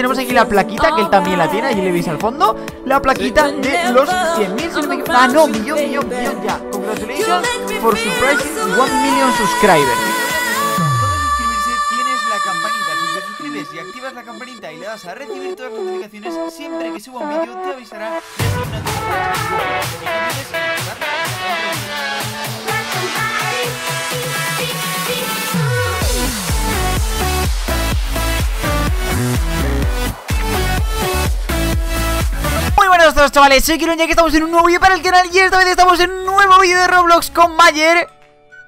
Tenemos aquí la plaquita, que él también la tiene, allí le veis al fondo. La plaquita de los 100.000, si no me equivoco. Ah, no, millón, millón, millón ya. Congratulations for surprising 1 million subscribers. suscribirse tienes la campanita. Si te suscribes y activas la campanita y le das a recibir todas las notificaciones, siempre que suba un vídeo te avisará de buenas a todos chavales, soy Kirun y aquí estamos en un nuevo vídeo para el canal Y esta vez estamos en un nuevo vídeo de Roblox con Mayer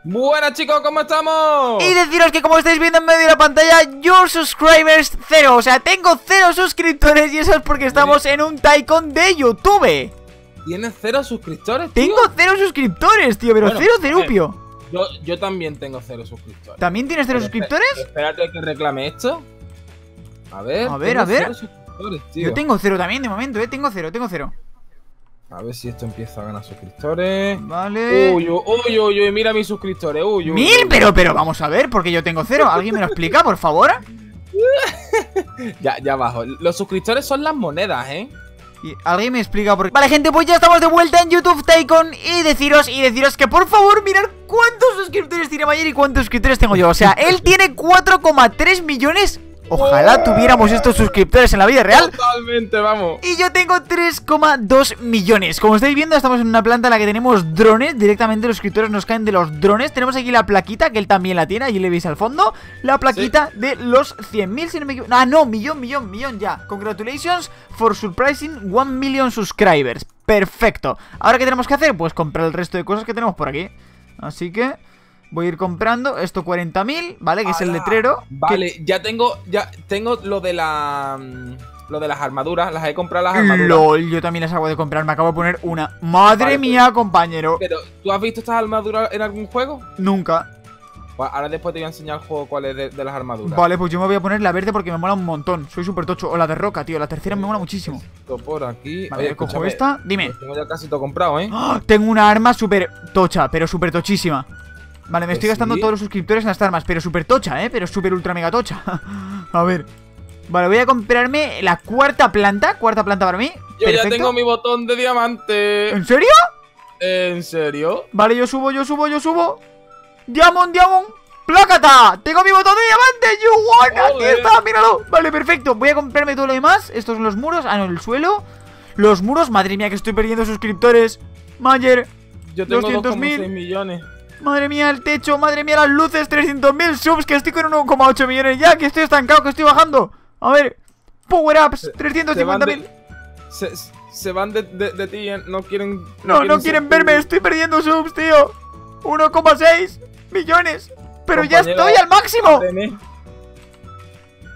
Buenas chicos, ¿cómo estamos? Y deciros que como estáis viendo en medio de la pantalla Your subscribers cero, o sea, tengo cero suscriptores Y eso es porque estamos en un Tycoon de YouTube ¿Tienes cero suscriptores, tío? Tengo cero suscriptores, tío, pero Bueno, cero cerupio Yo, yo también tengo cero suscriptores ¿También tienes cero Pero suscriptores? Espérate que reclame esto A ver A ver, a ver. Cero suscriptores, tío. Yo tengo cero también de momento, eh, tengo cero, tengo cero A ver si esto empieza a ganar suscriptores Vale Uy, uy, uy, uy, mira mis suscriptores Uy, uy, Mil, pero, pero vamos a ver, porque yo tengo cero ¿Alguien me lo explica, por favor? Ya, ya abajo Los suscriptores son las monedas, ¿eh? Y ¿Alguien me explica por qué? Vale, gente, pues ya estamos de vuelta en YouTube Tycoon Y deciros, y deciros que por favor mirar cuántos suscriptores tiene Mayer y cuántos suscriptores tengo yo O sea, él tiene 4,3 millones Ojalá tuviéramos estos suscriptores en la vida real. Totalmente, vamos. Y yo tengo 3,2 millones. Como estáis viendo, estamos en una planta en la que tenemos drones. Directamente los suscriptores nos caen de los drones. Tenemos aquí la plaquita, que él también la tiene Allí le veis al fondo. La plaquita de los 100.000, si no me equivoco Ah, no, millón, millón, millón ya. Congratulations for surprising 1 million subscribers. Perfecto. Ahora, ¿qué tenemos que hacer? Pues comprar el resto de cosas que tenemos por aquí. Así que... Voy a ir comprando esto 40.000, ¿vale? Que es el letrero que- Vale, ya tengo Ya tengo lo de la... mm, Lo de las armaduras Las he comprado las armaduras LOL, yo también las acabo de comprar, me acabo de poner una Madre Vale, mía, compañero Pero, ¿tú has visto estas armaduras en algún juego? Nunca Pues ahora después te voy a enseñar el juego cuál es de, de las armaduras. Vale, pues yo me voy a poner la verde porque me mola un montón Soy súper tocho, o la de roca, tío, la tercera me mola muchísimo Esto por aquí. Vale, Oye, cojo esta, dime Tengo ya casi todo comprado, ¿eh? ¡Ah! Tengo una arma súper tocha, pero súper tochísima Vale, me ¿Que estoy gastando sí? todos los suscriptores en las armas Pero súper tocha, ¿eh? Pero súper ultra mega tocha A ver Vale, voy a comprarme la cuarta planta Cuarta planta para mí Yo ya tengo mi botón de diamante. ¿En serio? ¿En serio? Vale, yo subo, yo subo, yo subo Diamond, diamond ¡Plácata! ¡Tengo mi botón de diamante! ¡You! ¡Aquí está! ¡Míralo! Vale, perfecto Voy a comprarme todo lo demás Estos son los muros Ah, no, el suelo Los muros Madre mía, que estoy perdiendo suscriptores Mayer Yo tengo 200.000. 2,6 millones. Madre mía, el techo Madre mía, las luces 300.000 subs Que estoy con 1,8 millones ya Que estoy estancado, que estoy bajando A ver Power ups Se van 350.000 de, se, se van de, de- de ti, ¿eh? no quieren. No, no quieren verme, estoy perdiendo subs, tío 1,6 millones Pero ya estoy al máximo.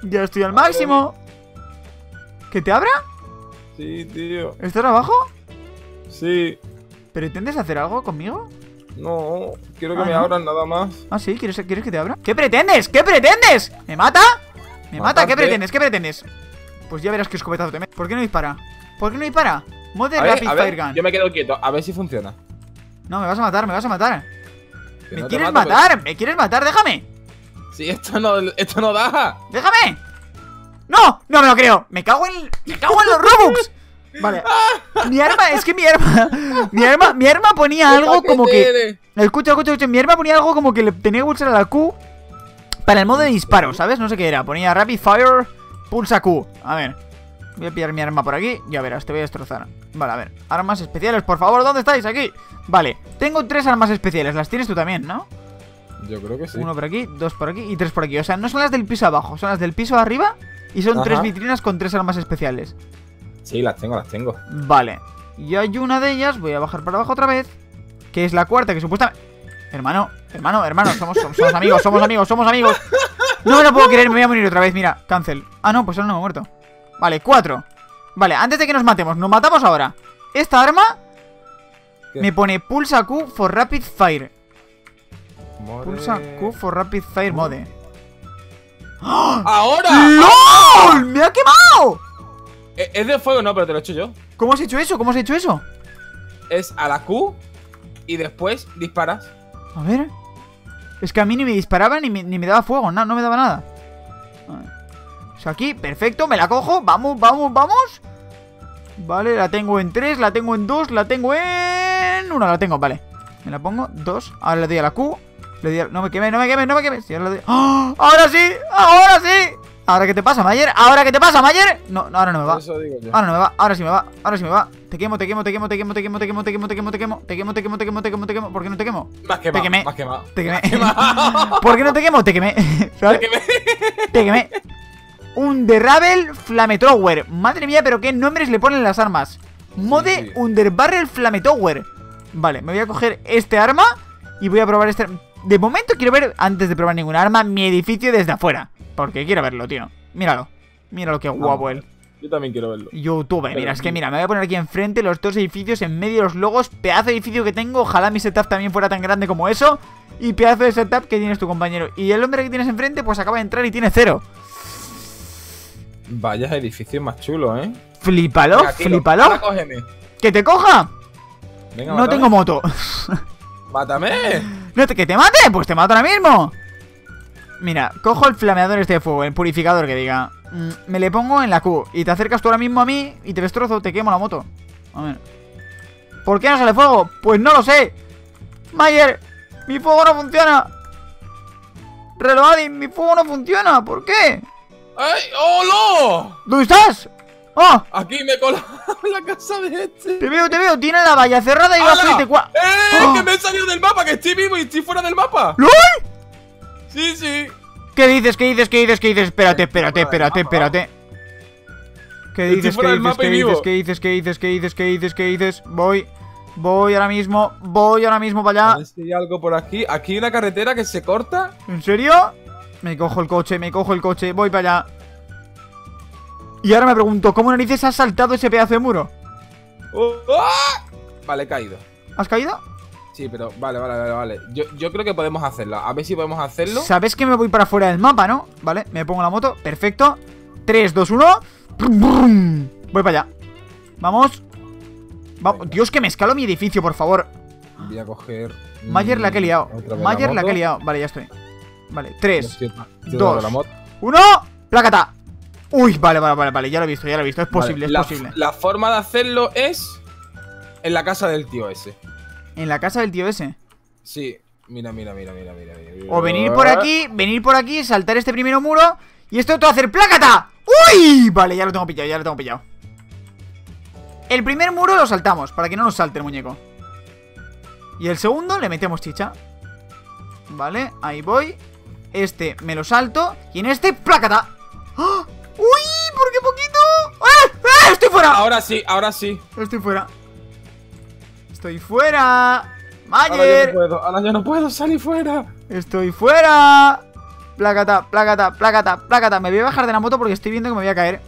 Ya estoy al máximo ¿Que te abra? Sí, tío. ¿Estás abajo? Sí. ¿Pretendes hacer algo conmigo? No, quiero que Ah, me ¿no? abran nada más. Ah, sí, ¿quieres, ¿quieres que te abra? ¿Qué pretendes? ¿Qué pretendes? ¿Me mata? ¿Me mata? ¿Qué pretendes? ¿Qué pretendes? Pues ya verás qué escopetazo te meto ¿Por qué no dispara? ¿Por qué no dispara? Mode Rapid Fire Gun yo me quedo quieto, a ver si funciona. No, me vas a matar, me vas a matar Que ¿Me no quieres mato, matar? ¿Me quieres matar? ¡Déjame! Sí, esto no, esto no da. ¡Déjame! ¡No! ¡No me lo creo! ¡Me cago en... ¡Me cago en los Robux! Vale Mi arma... Es que mi arma... Mi arma... Mi arma ponía algo ¿Qué como que... Escucha, escucha, escucha. Mi arma ponía algo como que le tenía que pulsar a la Q para el modo de disparo, ¿sabes? No sé qué era. Ponía Rapid Fire, pulsa Q. A ver. Voy a pillar mi arma por aquí. Ya verás, te voy a destrozar. Vale, a ver. Armas especiales, por favor. ¿Dónde estáis? Aquí. Vale. Tengo tres armas especiales. Las tienes tú también, ¿no? Yo creo que sí. Uno por aquí, dos por aquí y tres por aquí. O sea, no son las del piso abajo, son las del piso arriba. Y son Ajá. tres vitrinas con tres armas especiales. Sí, las tengo, las tengo. Vale. Y hay una de ellas, voy a bajar para abajo otra vez. Que es la cuarta, que supuestamente. Hermano, hermano, hermano, somos, somos, somos amigos, somos amigos, somos amigos. No me lo puedo creer, me voy a morir otra vez, mira, cancel. Ah, no, pues ahora no me he muerto. Vale, cuatro. Vale, antes de que nos matemos, nos matamos ahora. Esta arma ¿Qué? me pone pulsa Q for rapid fire. More- Pulsa Q for rapid fire mode. ¡Ahora! ¡LOL! ¡Me ha quemado! Eh, Es de fuego, no, pero te lo he hecho yo. ¿Cómo has hecho eso? ¿Cómo has hecho eso? Es a la Q y después disparas. A ver. Es que a mí ni me disparaba ni me, ni me daba fuego, no, no me daba nada. Ver. sea, aquí, perfecto, me la cojo. Vamos, vamos, vamos. Vale, la tengo en 3, la tengo en 2, la tengo en... Una, la tengo, vale. Me la pongo, 2. Ahora le doy a la Q. Le doy a... No me queme, no me queme, no me queme. Sí, ahora, le doy... ¡Ah! ¡Ahora sí! ¡Ahora sí! ¿Ahora qué te pasa, Mayer? ¿Ahora qué te pasa, Mayer? No, no, ahora no me va. Eso digo yo. Ahora no me va, ahora sí me va, ahora sí me va. Te quemo, te quemo, te quemo, te quemo, te quemo, te quemo, te quemo, te quemo, te quemo, te quemo, te quemo, te quemo, te quemo, te quemo. ¿Por qué no te quemo? Más quemado, quemé. más quemado. Te quemé. ¿Por qué no te quemo? Te quemé. Te quemé. Te quemé. Un Derrabel Flametower. Madre mía, pero qué nombres le ponen las armas. Mode. Underbarrel Flametower. Vale, me voy a coger este arma y voy a probar este. De momento quiero ver, antes de probar ninguna arma, mi edificio desde afuera. Porque quiero verlo, tío. Míralo. Míralo qué guapo él. Yo también quiero verlo. YouTube, mira, es que mira, me voy a poner aquí enfrente los dos edificios en medio de los logos, pedazo de edificio que tengo, ojalá mi setup también fuera tan grande como eso, y pedazo de setup que tienes tu compañero. Y el hombre que tienes enfrente, pues acaba de entrar y tiene cero. Vaya edificio más chulo, ¿eh? Ahora cógeme. ¡Que te coja! Venga, No mátame. tengo moto. ¡Mátame! ¿No te, ¿Que te mate? Pues te mato ahora mismo. Mira, cojo el flameador este de fuego, el purificador que diga. Mm, me le pongo en la Q y te acercas tú ahora mismo a mí y te destrozo, te quemo la moto. A ver. ¿Por qué no sale fuego? Pues no lo sé. Mayer, mi fuego no funciona. Reloading, mi fuego no funciona. ¿Por qué? ¡Ay! ¡Hola! ¿Dónde estás? ¡Oh! Aquí me he colado en la casa de este. Te veo, te veo. Tiene la valla cerrada y va a ¡Hala! subirte cua- ¡Eh! ¡Oh! ¡Que me he salido del mapa! ¡Que estoy vivo y estoy fuera del mapa! ¡Lol! Sí, sí. ¿Qué dices? ¿Qué dices? ¿Qué dices? ¿Qué dices? Espérate, espérate, espérate, espérate. ¿Qué dices? ¿Qué dices? ¿Qué dices? ¿Qué dices? ¿Qué dices? ¿Qué dices? ¿Qué dices? ¿Qué dices? Voy, voy ahora mismo, voy ahora mismo para allá. si hay algo por aquí. Aquí hay una carretera que se corta. ¿En serio? Me cojo el coche, me cojo el coche, voy para allá. Y ahora me pregunto, ¿cómo narices has saltado ese pedazo de muro? ¡Oh! ¡Ah! Vale, he caído. ¿Has caído? Sí, pero vale, vale, vale, vale. Yo, yo creo que podemos hacerlo. A ver si podemos hacerlo. Sabes que me voy para fuera del mapa, ¿no? Vale, me pongo la moto, perfecto. 3, 2, 1. Voy para allá. Vamos. Vamos. Dios, que me escalo mi edificio, por favor. Voy a coger. Mayer la que he liado. Mayer la moto. que he liado. Vale, ya estoy. Vale, Yo 3, estoy- yo dos. tengo la moto. 1. Plácata. Uy, vale, vale, vale, vale. Ya lo he visto, ya lo he visto. Es posible, Vale, la, es posible. La forma de hacerlo es. En la casa del tío ese. En la casa del tío ese. Sí. Mira, mira, mira, mira, mira. mira. O venir por aquí, venir por aquí, saltar este primero muro. Y esto todo hacer plácata. ¡Uy! Vale, ya lo tengo pillado, ya lo tengo pillado. El primer muro lo saltamos, para que no nos salte el muñeco. Y el segundo le metemos chicha. Vale, ahí voy. Este me lo salto. Y en este, plácata. ¡Ah! ¡Uy! ¿Por qué poquito? ¡Ah! ¡Ah! ¡Estoy fuera! Ahora sí, ahora sí. Estoy fuera. Estoy fuera. Ahora yo no Mayer. puedo, ahora yo no puedo salir fuera. Estoy fuera. Plácata, plácata, plácata, plácata. Me voy a bajar de la moto porque estoy viendo que me voy a caer.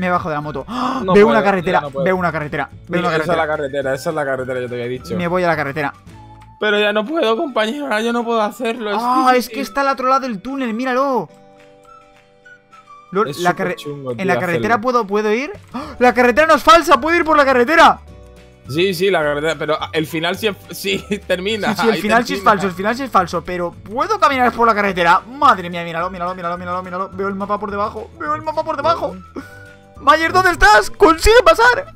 Me bajo de la moto. No veo puedo, una carretera, no veo una carretera, veo una esa es la carretera. carretera, esa es la carretera, yo te había dicho. Me voy a la carretera. Pero ya no puedo, compañero, ahora yo no puedo hacerlo. Ah, es que está al otro lado del túnel, míralo. La en la carretera puedo, puedo ir. ¡Ah! La carretera no es falsa, puedo ir por la carretera. Sí, sí, la carretera, pero el final sí, sí termina. Sí, sí, el final sí es falso, el final sí es falso, pero ¿puedo caminar por la carretera? Madre mía, míralo, míralo, míralo, míralo, míralo. Veo el mapa por debajo, veo el mapa por debajo. Mayer, ¿dónde estás? ¡Consigue pasar!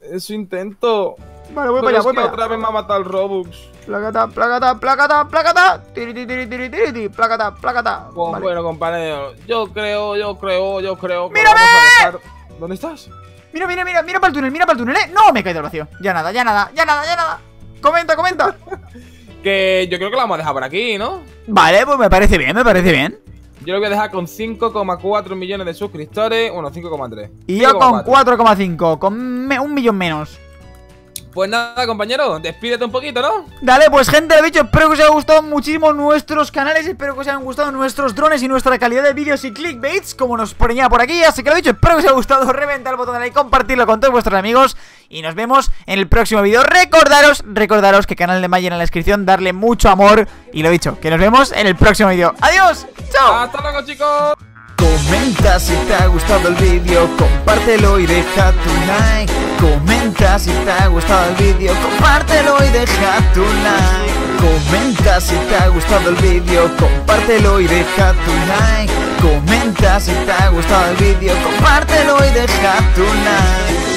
Eso intento. Vale, voy Pero para allá, voy que para allá. otra vez me ha matado el Robux. Placata, placata, placata, placata. Tiri, tiri, tiri, tiri, tiri, tiri, placata, placata. Pues Vale. Bueno, compañero, yo creo, yo creo, yo creo que ¡Mírame! vamos a dejar... ¿Dónde estás? Mira, mira, mira, mira para el túnel, mira para el túnel, ¿eh? No, me he caído al vacío. Ya nada, ya nada, ya nada, ya nada. Comenta, comenta. Que yo creo que la vamos a dejar por aquí, ¿no? Vale, pues me parece bien, me parece bien. Yo lo voy a dejar con 5,4 millones de suscriptores. Bueno, 5,3. Y yo con 5,4. 4,5, con un millón menos. Pues nada, compañero, despídete un poquito, ¿no? Dale, pues gente, de bicho, espero que os haya gustado muchísimo nuestros canales, espero que os hayan gustado nuestros drones y nuestra calidad de vídeos y clickbaits, como nos ponen ya por aquí, así que lo dicho, espero que os haya gustado, reventar el botón de like, compartirlo con todos vuestros amigos y nos vemos en el próximo vídeo. Recordaros, recordaros que canal de Maya en la descripción, darle mucho amor y lo dicho, que nos vemos en el próximo vídeo. ¡Adiós! ¡Chao! ¡Hasta luego, chicos! Comenta si te ha gustado el vídeo, compártelo y deja tu like. Comenta si te ha gustado el vídeo, compártelo y deja tu like. Comenta si te ha gustado el vídeo, compártelo y deja tu like. Comenta si te ha gustado el vídeo, compártelo y deja tu like.